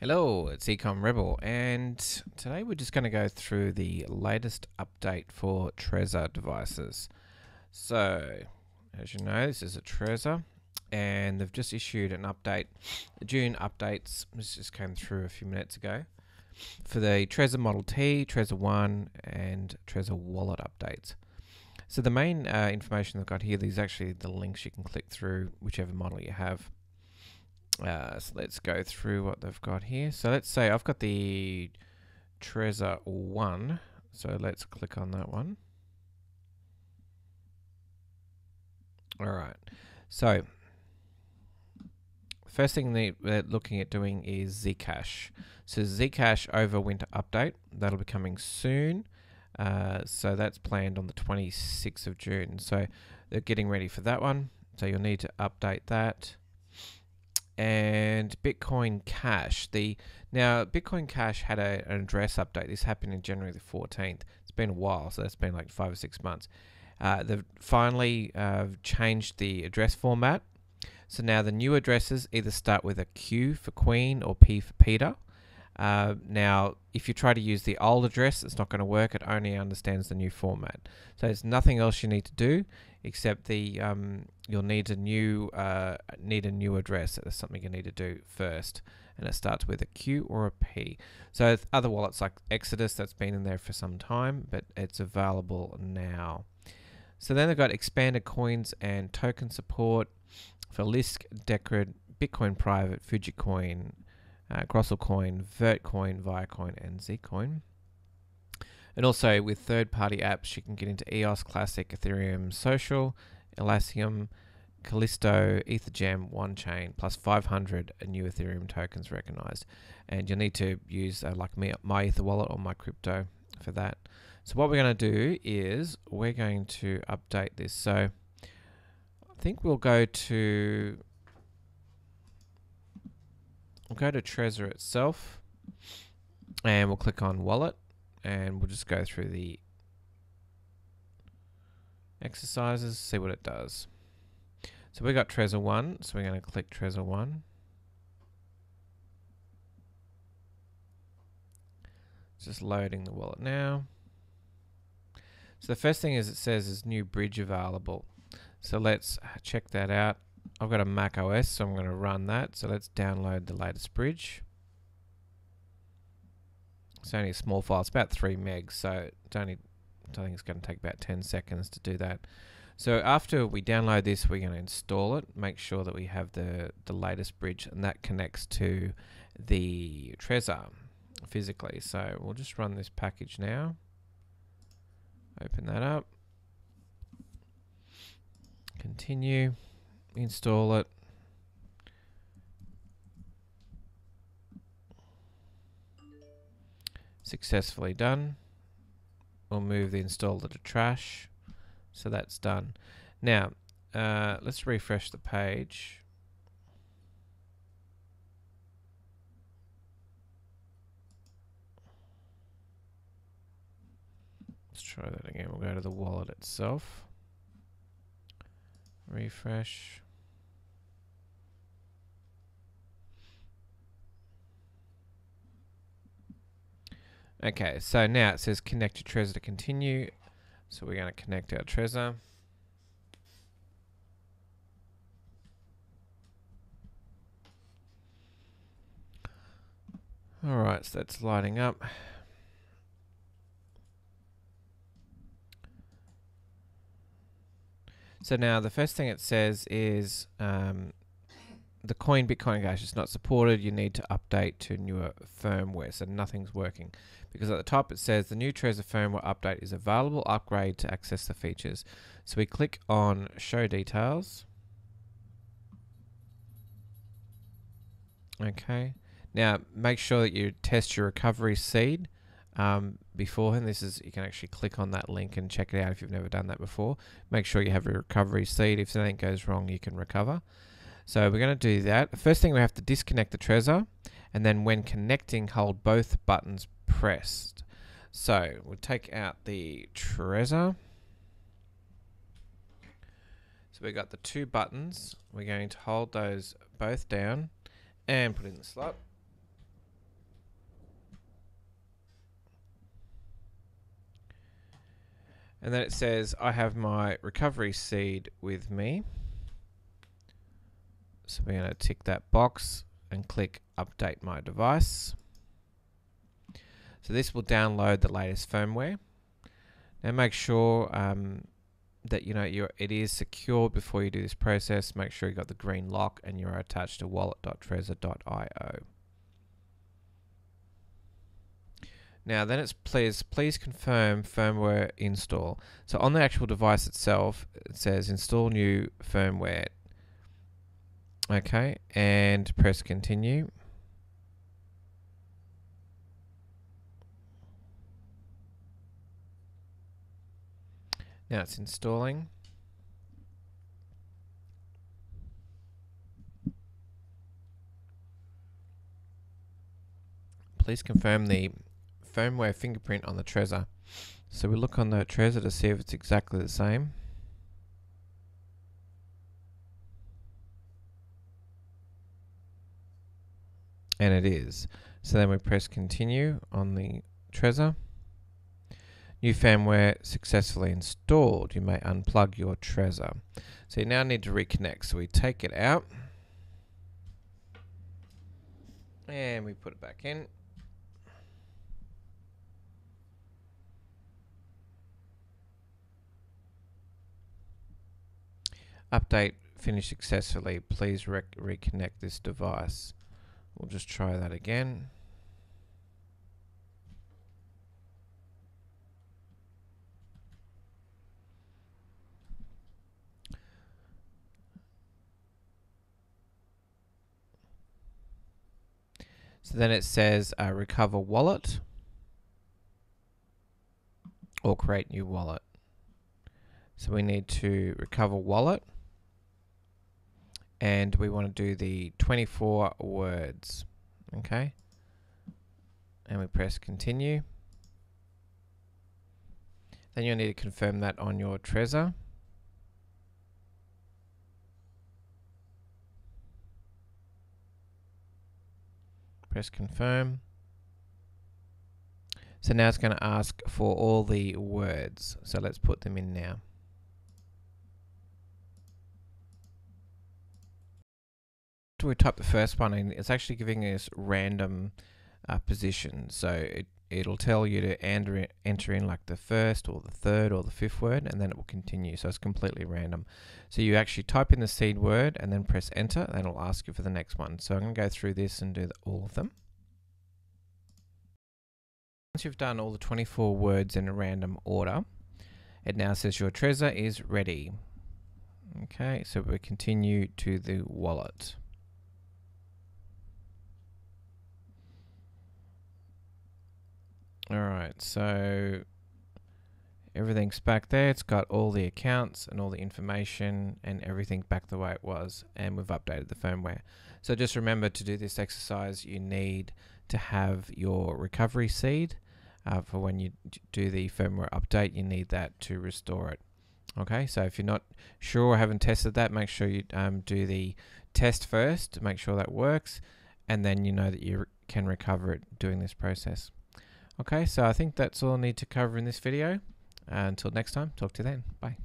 Hello, it's Ecom Rebel, and today we're just going to go through the latest update for Trezor devices. So, as you know, this is a Trezor, and they've just issued an update. The June updates, this just came through a few minutes ago, for the Trezor Model T, Trezor 1, and Trezor Wallet updates. So the main uh, information they've got here, these actually the links you can click through, whichever model you have. Uh, so let's go through what they've got here. So let's say I've got the Trezor 1. So let's click on that one. All right. So first thing they're looking at doing is Zcash. So Zcash Overwinter update. That'll be coming soon. Uh, so that's planned on the 26th of June. So they're getting ready for that one. So you'll need to update that and Bitcoin Cash. The now Bitcoin Cash had a, an address update. This happened in January the 14th. It's been a while, so that's been like five or six months. Uh, they've finally uh, changed the address format. So now the new addresses either start with a Q for Queen or P for Peter. Uh, now, if you try to use the old address, it's not going to work. It only understands the new format. So there's nothing else you need to do except the um, you'll need a new uh, need a new address. That's something you need to do first, and it starts with a Q or a P. So other wallets like Exodus, that's been in there for some time, but it's available now. So then they've got expanded coins and token support for Lisk, Decred, Bitcoin Private, Fujicoin uh, Coin, Vertcoin, Viacoin, and Zcoin. And also with third-party apps, you can get into EOS Classic, Ethereum Social, Elastium, Callisto, EtherGem, OneChain, plus 500 new Ethereum tokens recognized. And you'll need to use uh, like my, MyEtherWallet or MyCrypto for that. So what we're going to do is we're going to update this. So I think we'll go to We'll go to Trezor itself and we'll click on wallet and we'll just go through the exercises, see what it does. So we got Trezor 1, so we're going to click Trezor 1. just loading the wallet now. So the first thing is it says is new bridge available. So let's check that out. I've got a Mac OS, so I'm going to run that. So let's download the latest bridge. It's only a small file. It's about 3 megs, so it's only, I think it's going to take about 10 seconds to do that. So after we download this, we're going to install it, make sure that we have the, the latest bridge, and that connects to the Trezor physically. So we'll just run this package now. Open that up. Continue install it. Successfully done. We'll move the installer to trash. So that's done. Now, uh, let's refresh the page. Let's try that again. We'll go to the wallet itself. Refresh. Okay, so now it says connect your Trezor to continue. So we're going to connect our Trezor. Alright, so that's lighting up. So now the first thing it says is um, the coin Bitcoin Cash is not supported. You need to update to newer firmware. So nothing's working because at the top it says the new Trezor firmware update is available. Upgrade to access the features. So we click on show details. Okay. Now make sure that you test your recovery seed um, beforehand. This is you can actually click on that link and check it out if you've never done that before. Make sure you have a recovery seed. If something goes wrong, you can recover. So we're going to do that. First thing we have to disconnect the Trezor and then when connecting hold both buttons pressed. So we'll take out the Trezor. So we've got the two buttons. We're going to hold those both down and put in the slot. And then it says, I have my recovery seed with me. So we're going to tick that box and click update my device. So this will download the latest firmware. Now make sure um, that you know it is secure before you do this process. Make sure you got the green lock and you're attached to wallet.trezor.io. Now then it's please please confirm firmware install. So on the actual device itself it says install new firmware. Okay, and press continue. Now it's installing. Please confirm the firmware fingerprint on the Trezor. So we look on the Trezor to see if it's exactly the same. And it is. So then we press continue on the Trezor. New firmware successfully installed. You may unplug your Trezor. So you now need to reconnect. So we take it out. And we put it back in. Update finished successfully. Please reconnect this device. We'll just try that again. So then it says uh, recover wallet or create new wallet. So we need to recover wallet and we want to do the 24 words. Okay. And we press continue. Then you'll need to confirm that on your Trezor. Press confirm. So now it's going to ask for all the words. So let's put them in now. We type the first one in, it's actually giving us random uh, positions. So it, it'll tell you to enter, enter in like the first or the third or the fifth word and then it will continue. So it's completely random. So you actually type in the seed word and then press enter and it'll ask you for the next one. So I'm going to go through this and do the, all of them. Once you've done all the 24 words in a random order, it now says your Trezor is ready. Okay, so we continue to the wallet. All right, so everything's back there. It's got all the accounts and all the information and everything back the way it was, and we've updated the firmware. So just remember to do this exercise, you need to have your recovery seed. Uh, for when you do the firmware update, you need that to restore it. Okay, so if you're not sure or haven't tested that, make sure you um, do the test first to make sure that works, and then you know that you can recover it doing this process. Okay, so I think that's all I need to cover in this video. Uh, until next time, talk to you then. Bye.